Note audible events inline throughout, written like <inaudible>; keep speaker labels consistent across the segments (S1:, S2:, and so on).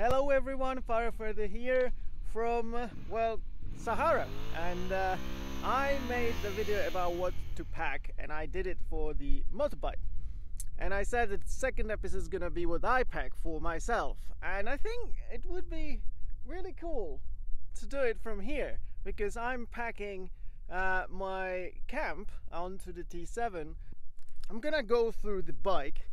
S1: Hello everyone, Further here from, well, Sahara. And uh, I made the video about what to pack and I did it for the motorbike. And I said that the second episode is gonna be what I pack for myself. And I think it would be really cool to do it from here because I'm packing uh, my camp onto the T7. I'm gonna go through the bike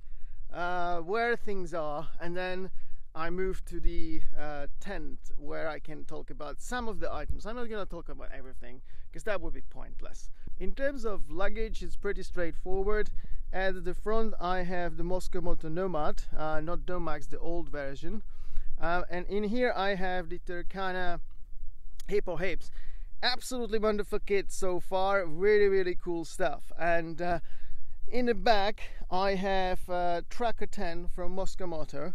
S1: uh, where things are and then I move to the uh, tent where I can talk about some of the items. I'm not gonna talk about everything because that would be pointless. In terms of luggage, it's pretty straightforward. At the front, I have the Mosko Moto Nomad, uh, not Nomax, the old version. Uh, and in here, I have the Turkana Hippo Hips. Absolutely wonderful kit so far. Really, really cool stuff. And uh, in the back, I have uh, Tracker 10 from Mosko Moto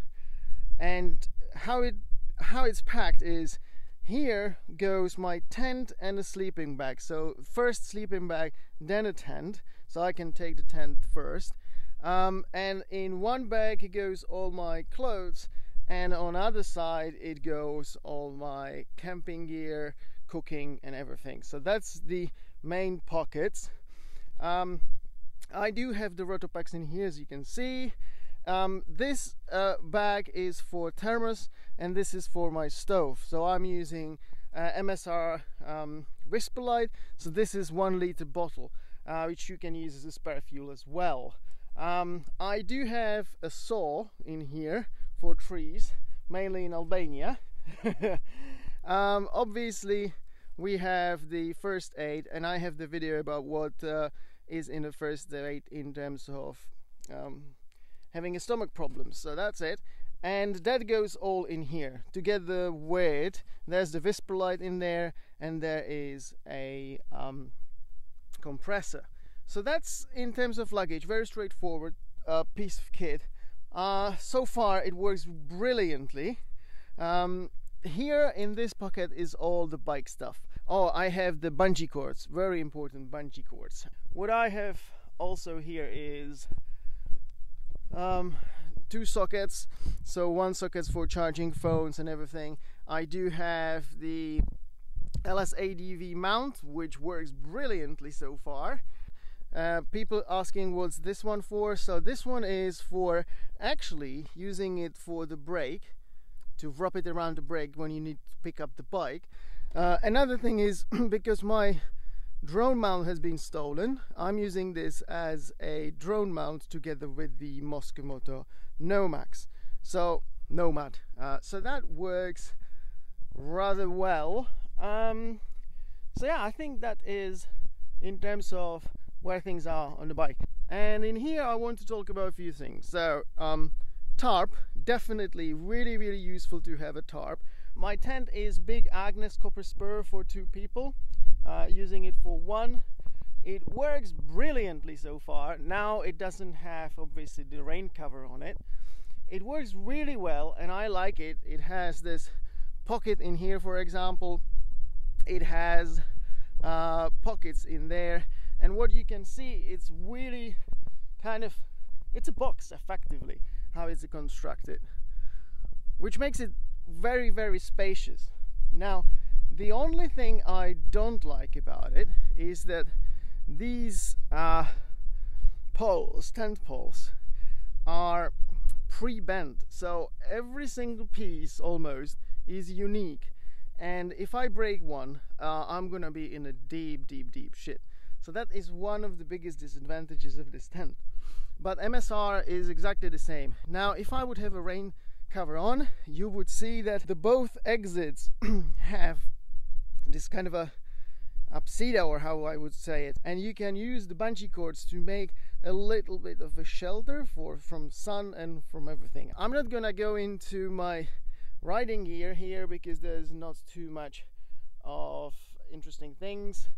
S1: and how it how it's packed is here goes my tent and a sleeping bag. So first sleeping bag then a tent. So I can take the tent first. Um, and in one bag goes all my clothes. And on other side it goes all my camping gear cooking and everything. So that's the main pockets. Um, I do have the Rotopax in here as you can see um, this uh, bag is for thermos and this is for my stove. So I'm using uh, MSR um, Light. So this is one liter bottle, uh, which you can use as a spare fuel as well. Um, I do have a saw in here for trees, mainly in Albania. <laughs> um, obviously, we have the first aid, and I have the video about what uh, is in the first aid in terms of um, having a stomach problem. So that's it. And that goes all in here. Together with, there's the WhisperLite in there, and there is a um, compressor. So that's in terms of luggage, very straightforward uh, piece of kit. Uh, so far, it works brilliantly. Um, here in this pocket is all the bike stuff. Oh, I have the bungee cords, very important bungee cords. What I have also here is um, two sockets. So one sockets for charging phones and everything. I do have the LSADV mount which works brilliantly so far. Uh, people asking what's this one for. So this one is for actually using it for the brake to wrap it around the brake when you need to pick up the bike. Uh, another thing is <clears throat> because my drone mount has been stolen. I'm using this as a drone mount together with the Mosko Moto Nomax. So Nomad. Uh, so that works rather well. Um, so yeah, I think that is in terms of where things are on the bike. And in here, I want to talk about a few things. So um, tarp, definitely really really useful to have a tarp. My tent is Big Agnes Copper Spur for two people uh, using it for one. It works brilliantly so far. Now it doesn't have obviously the rain cover on it. It works really well and I like it. It has this pocket in here for example. It has uh, pockets in there. And what you can see it's really kind of it's a box effectively how it's constructed which makes it very very spacious. Now the only thing I don't like about it is that these uh, poles, tent poles, are pre-bent. So every single piece almost is unique. And if I break one, uh, I'm gonna be in a deep, deep, deep shit. So that is one of the biggest disadvantages of this tent. But MSR is exactly the same. Now, if I would have a rain cover on, you would see that the both exits <clears throat> have this kind of a apsida or how I would say it. And you can use the bungee cords to make a little bit of a shelter for from sun and from everything. I'm not gonna go into my riding gear here because there's not too much of interesting things.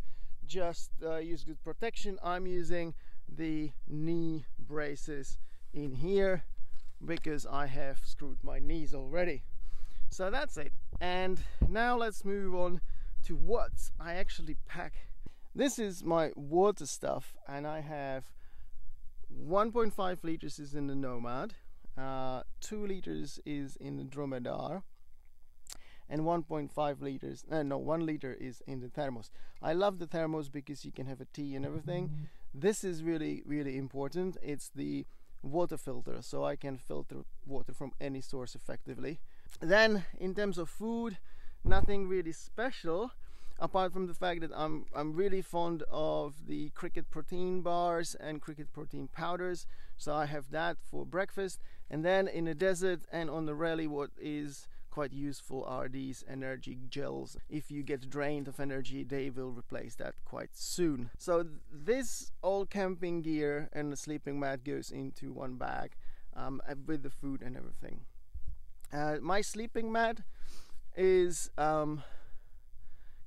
S1: Just uh, use good protection. I'm using the knee braces in here because I have screwed my knees already. So that's it. And now let's move on to what I actually pack. This is my water stuff and I have 1.5 liters is in the Nomad uh, 2 liters is in the dromedar and 1.5 liters uh, no 1 liter is in the thermos. I love the thermos because you can have a tea and everything. This is really really important. It's the water filter so i can filter water from any source effectively. Then in terms of food nothing really special apart from the fact that I'm I'm really fond of the cricket protein bars and cricket protein powders. So I have that for breakfast. And then in the desert and on the rally what is quite useful are these energy gels. If you get drained of energy they will replace that quite soon. So this all camping gear and the sleeping mat goes into one bag um, with the food and everything. Uh, my sleeping mat is um,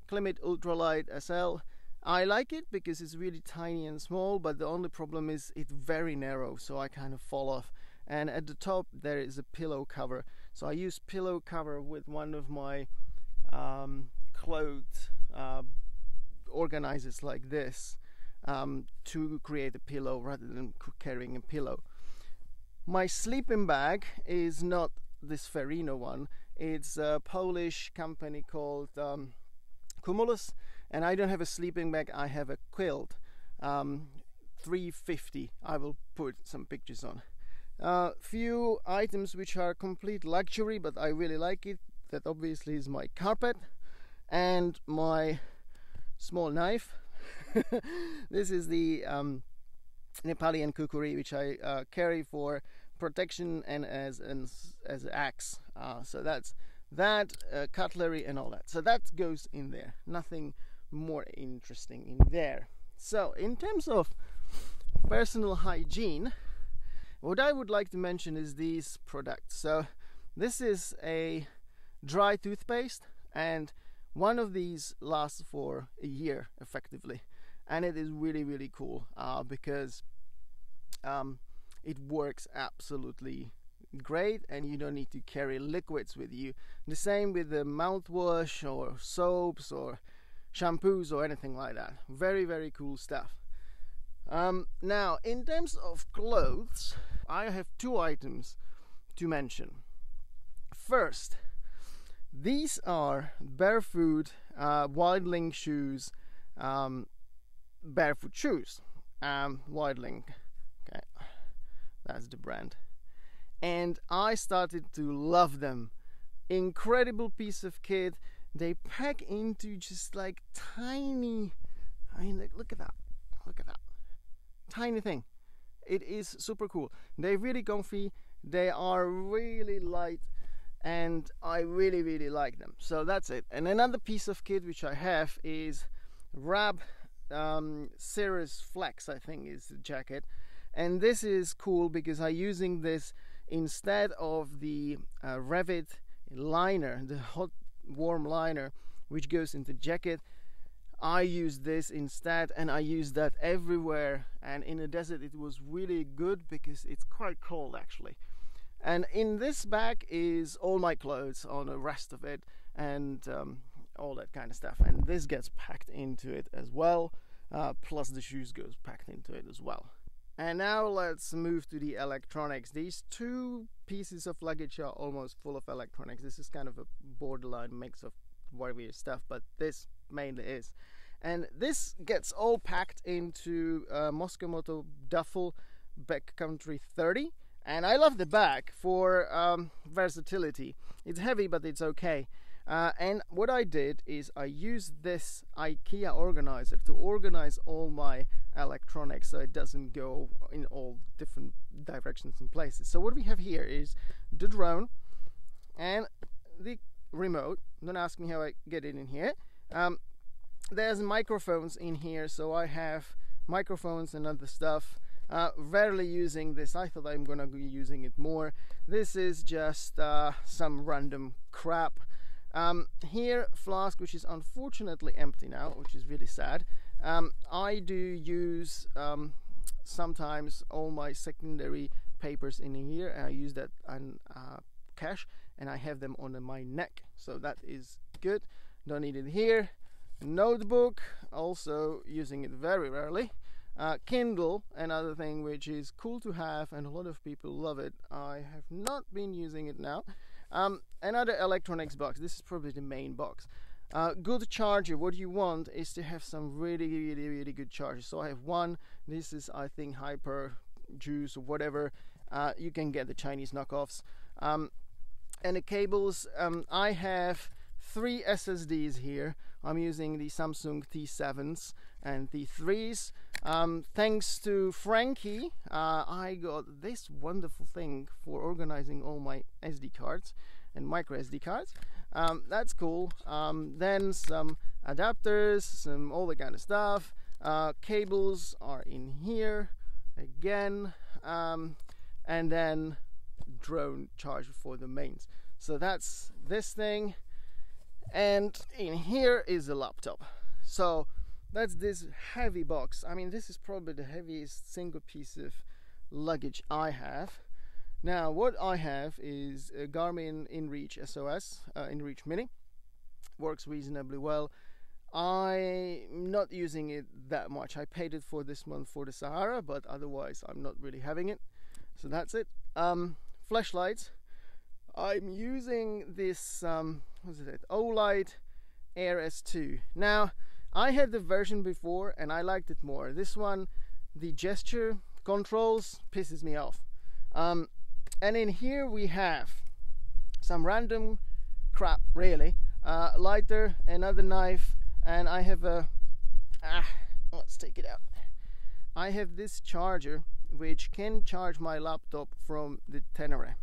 S1: Klymit Ultralight SL. I like it because it's really tiny and small, but the only problem is it's very narrow, so I kind of fall off. And at the top there is a pillow cover, so I use pillow cover with one of my um, clothes uh, organizers like this um, to create a pillow rather than carrying a pillow. My sleeping bag is not this Ferrino one. It's a Polish company called um, Cumulus, and I don't have a sleeping bag. I have a quilt, um, 350. I will put some pictures on. Uh, few items which are complete luxury, but I really like it. That obviously is my carpet and my small knife. <laughs> this is the um, Nepalian kukuri, which I uh, carry for protection and as an as axe. Uh, so that's that uh, cutlery and all that. So that goes in there. Nothing more interesting in there. So in terms of personal hygiene, what I would like to mention is these products. So this is a dry toothpaste and one of these lasts for a year effectively and it is really really cool uh, because um, it works absolutely great and you don't need to carry liquids with you. The same with the mouthwash or soaps or shampoos or anything like that. Very, very cool stuff. Um, now, in terms of clothes, I have two items to mention. First, these are barefoot uh, wildling shoes, um, barefoot shoes, um, wildling that's the brand. And I started to love them. Incredible piece of kit. They pack into just like tiny. I mean, like, look at that. Look at that. Tiny thing. It is super cool. They're really comfy. They are really light and I really really like them. So that's it. And another piece of kit which I have is Rab um, Cirrus Flex, I think is the jacket and this is cool because I'm using this instead of the uh, Revit liner the hot warm liner which goes into the jacket I use this instead and I use that everywhere. And in the desert it was really good because it's quite cold actually. And in this bag is all my clothes on the rest of it and um, all that kind of stuff. And this gets packed into it as well uh, plus the shoes goes packed into it as well and now let's move to the electronics. These two pieces of luggage are almost full of electronics. This is kind of a borderline mix of various stuff, but this mainly is. And this gets all packed into a Moto duffel backcountry 30. And I love the bag for um, versatility. It's heavy, but it's okay. Uh, and what I did is I used this IKEA organizer to organize all my electronics so it doesn't go in all different directions and places. So what we have here is the drone and the remote. Don't ask me how I get it in here. Um, there's microphones in here, so I have microphones and other stuff. Uh, rarely using this. I thought I'm gonna be using it more. This is just uh, some random crap. Um, here, flask, which is unfortunately empty now, which is really sad. Um, I do use um, sometimes all my secondary papers in here. And I use that on uh, cash, and I have them on my neck, so that is good. Don't need it here. Notebook, also using it very rarely. Uh, Kindle, another thing which is cool to have, and a lot of people love it. I have not been using it now. Um, another electronics box. This is probably the main box. Uh, good charger. What you want is to have some really, really, really good charger. So I have one. This is, I think, Hyper Juice or whatever. Uh, you can get the Chinese knockoffs. Um, and the cables. Um, I have three SSDs here. I'm using the Samsung T7s and T3s. Um, thanks to Frankie, uh, I got this wonderful thing for organizing all my SD cards and micro SD cards. Um, that's cool. Um, then some adapters, some all the kind of stuff. Uh, cables are in here again, um, and then drone charger for the mains. So that's this thing, and in here is the laptop. So that's this heavy box. I mean, this is probably the heaviest single piece of luggage I have. Now, what I have is a Garmin InReach SOS, uh, InReach Mini. Works reasonably well. I'm not using it that much. I paid it for this month for the Sahara, but otherwise I'm not really having it. So that's it. Um, flashlights. I'm using this, um, what is it, Olight Air S2. Now, I had the version before and I liked it more. This one, the gesture controls pisses me off. Um, and in here we have some random crap really uh, lighter another knife and I have a ah, let's take it out I have this charger which can charge my laptop from the Tenere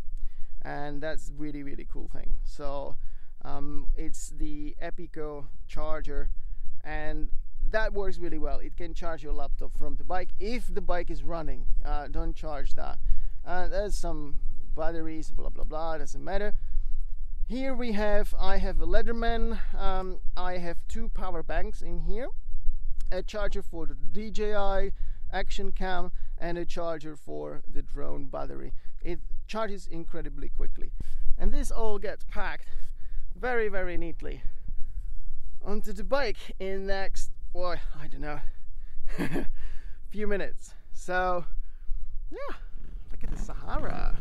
S1: and that's really really cool thing so um, it's the Epico charger and that works really well. It can charge your laptop from the bike if the bike is running. Uh, don't charge that. Uh, there's some batteries blah blah blah doesn't matter. Here we have I have a Leatherman um, I have two power banks in here a charger for the DJI action cam and a charger for the drone battery. It charges incredibly quickly. And this all gets packed very very neatly onto the bike in next well I don't know <laughs> few minutes. So yeah look at the Sahara